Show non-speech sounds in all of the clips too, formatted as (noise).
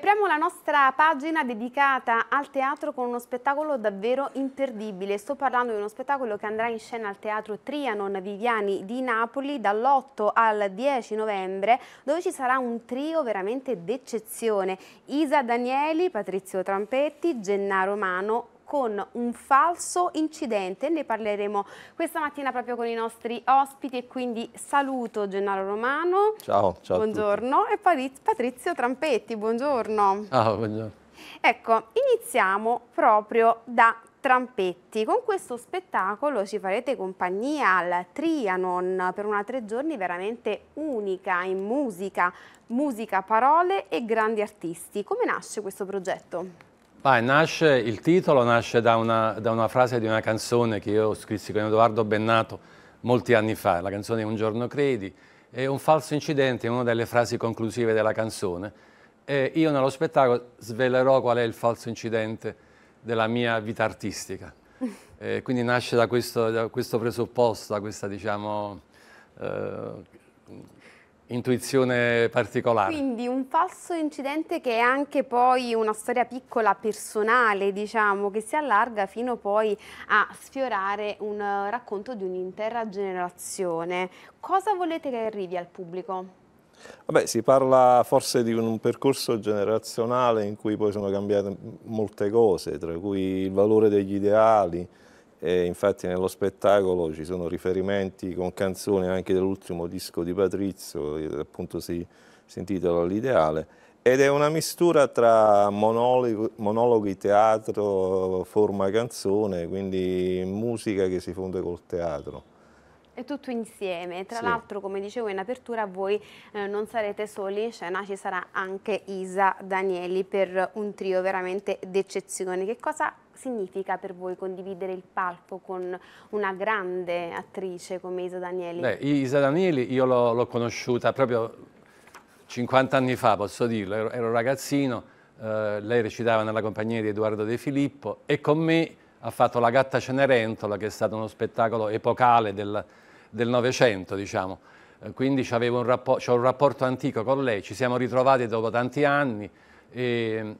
Riapriamo la nostra pagina dedicata al teatro con uno spettacolo davvero imperdibile. Sto parlando di uno spettacolo che andrà in scena al Teatro Trianon Viviani di Napoli dall'8 al 10 novembre, dove ci sarà un trio veramente d'eccezione. Isa Danieli, Patrizio Trampetti, Gennaro Mano, con un falso incidente. Ne parleremo questa mattina proprio con i nostri ospiti e quindi saluto Gennaro Romano. Ciao, ciao Buongiorno e Patrizio Trampetti, buongiorno. Ciao, buongiorno. Ecco, iniziamo proprio da Trampetti. Con questo spettacolo ci farete compagnia al Trianon per una tre giorni veramente unica in musica, musica, parole e grandi artisti. Come nasce questo progetto? Ah, nasce, il titolo nasce da una, da una, frase di una canzone che io scrissi con Edoardo Bennato molti anni fa, la canzone Un giorno credi, e un falso incidente è una delle frasi conclusive della canzone. E io nello spettacolo svelerò qual è il falso incidente della mia vita artistica. (laughs) E quindi nasce da questo, da questo presupposto, da questa diciamo, eh, intuizione particolare. Quindi un falso incidente che è anche poi una storia piccola, personale, diciamo, che si allarga fino poi a sfiorare un racconto di un'intera generazione. Cosa volete che arrivi al pubblico? Vabbè, si parla forse di un percorso generazionale in cui poi sono cambiate molte cose, tra cui il valore degli ideali, e infatti nello spettacolo ci sono riferimenti con canzoni anche dell'ultimo disco di Patrizio, appunto si, si intitola L'ideale, ed è una mistura tra monologhi, monologhi, teatro, forma canzone, quindi musica che si fonde col teatro. È tutto insieme, tra sì. l'altro come dicevo in apertura voi eh, non sarete soli in scena, ci sarà anche Isa Danieli per un trio veramente d'eccezione. Che cosa significa per voi condividere il palco con una grande attrice come Isa Danieli? Beh, Isa Danieli io l'ho conosciuta proprio 50 anni fa, posso dirlo, ero, ero ragazzino, eh, lei recitava nella compagnia di Edoardo De Filippo e con me ha fatto La gatta Cenerentola che è stato uno spettacolo epocale del del Novecento, diciamo. Eh, quindi ho un, rapporto, un rapporto antico con lei, ci siamo ritrovati dopo tanti anni e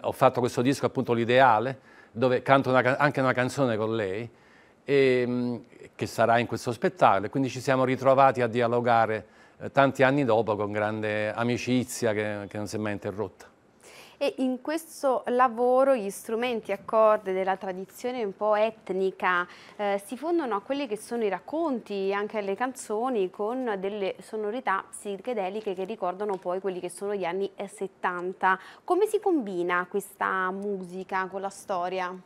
ho fatto questo disco appunto L'ideale, dove canto una, anche una canzone con lei, e, che sarà in questo spettacolo, quindi ci siamo ritrovati a dialogare eh, tanti anni dopo con grande amicizia che, che non si è mai interrotta e in questo lavoro gli strumenti a corde della tradizione un po' etnica eh, si fondono a quelli che sono i racconti, anche alle canzoni con delle sonorità psichedeliche che ricordano poi quelli che sono gli anni 70. Come si combina questa musica con la storia?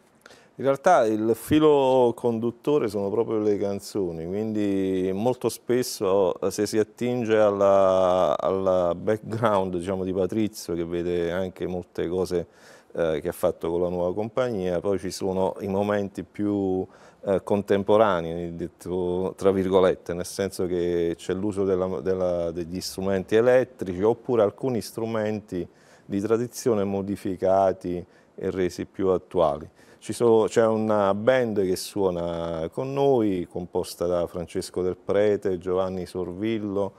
In realtà il filo conduttore sono proprio le canzoni, quindi molto spesso se si attinge al background diciamo, di Patrizio, che vede anche molte cose eh, che ha fatto con la nuova compagnia, poi ci sono i momenti più eh, contemporanei, detto tra virgolette, nel senso che c'è l'uso degli strumenti elettrici oppure alcuni strumenti di tradizione modificati e resi più attuali. C'è una band che suona con noi, composta da Francesco Del Prete, Giovanni Sorvillo,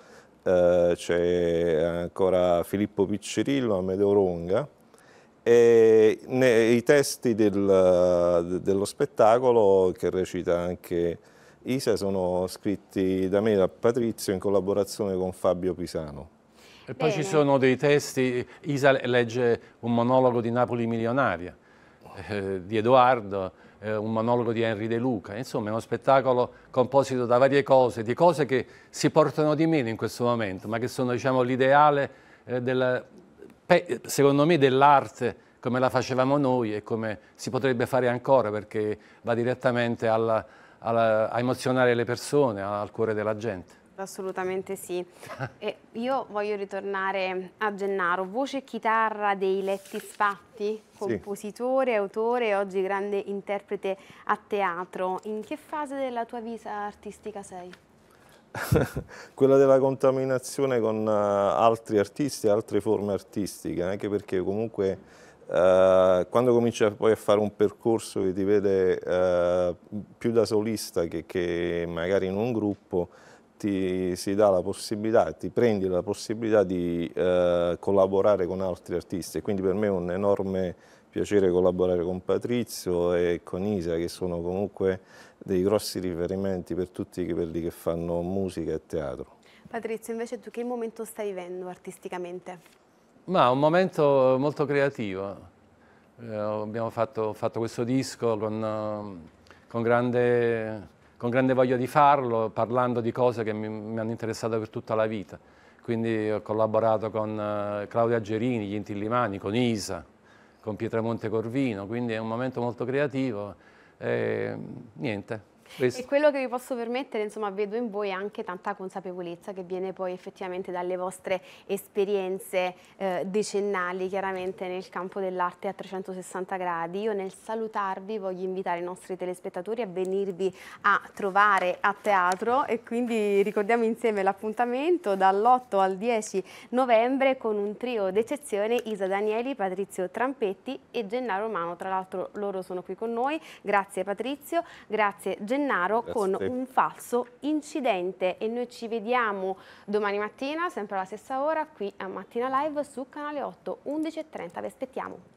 eh, c'è ancora Filippo Piccirillo, Amedeo Ronga, e ne, i testi del, dello spettacolo, che recita anche Isa, sono scritti da me da Patrizio in collaborazione con Fabio Pisano. E poi Bene. ci sono dei testi, Isa legge un monologo di Napoli milionaria, eh, di Edoardo, eh, un monologo di Henry De Luca, insomma è uno spettacolo composito da varie cose, di cose che si portano di meno in questo momento, ma che sono diciamo, l'ideale eh, secondo me dell'arte come la facevamo noi e come si potrebbe fare ancora perché va direttamente alla, alla, a emozionare le persone, al cuore della gente. Assolutamente sì. E io voglio ritornare a Gennaro, voce e chitarra dei Letti Sfatti, compositore, sì. autore e oggi grande interprete a teatro. In che fase della tua vita artistica sei? (laughs) Quella della contaminazione con uh, altri artisti, altre forme artistiche, anche perché comunque uh, quando cominci poi a fare un percorso che ti vede uh, più da solista che, che magari in un gruppo, ti si dà la possibilità, ti prendi la possibilità di eh, collaborare con altri artisti e quindi per me è un enorme piacere collaborare con Patrizio e con Isa che sono comunque dei grossi riferimenti per tutti quelli che fanno musica e teatro. Patrizio, invece tu che momento stai vivendo artisticamente? Ma un momento molto creativo. Eh, abbiamo fatto, fatto, questo disco con, con, grande, con, grande, voglia di farlo, parlando di cose che mi, mi, hanno interessato per tutta la vita. Quindi ho collaborato con uh, Claudia Gerini, gli Intillimani, con Isa, con Pietramonte Corvino, quindi è un momento molto creativo. E, niente, questo. E quello che vi posso permettere, insomma, vedo in voi anche tanta consapevolezza che viene poi effettivamente dalle vostre esperienze eh, decennali, chiaramente nel campo dell'arte a 360 gradi. Io nel salutarvi voglio invitare i nostri telespettatori a venirvi a trovare a teatro e quindi ricordiamo insieme l'appuntamento dall'8 al 10 novembre con un trio d'eccezione Isa Danieli, Patrizio Trampetti e Gennaro Romano. Tra l'altro loro sono qui con noi. Grazie Patrizio, grazie Gennaro. Gennaro Grazie con un falso incidente. E noi ci vediamo domani mattina, sempre alla stessa ora, qui a Mattina Live su Canale 8, 11.30, vi aspettiamo.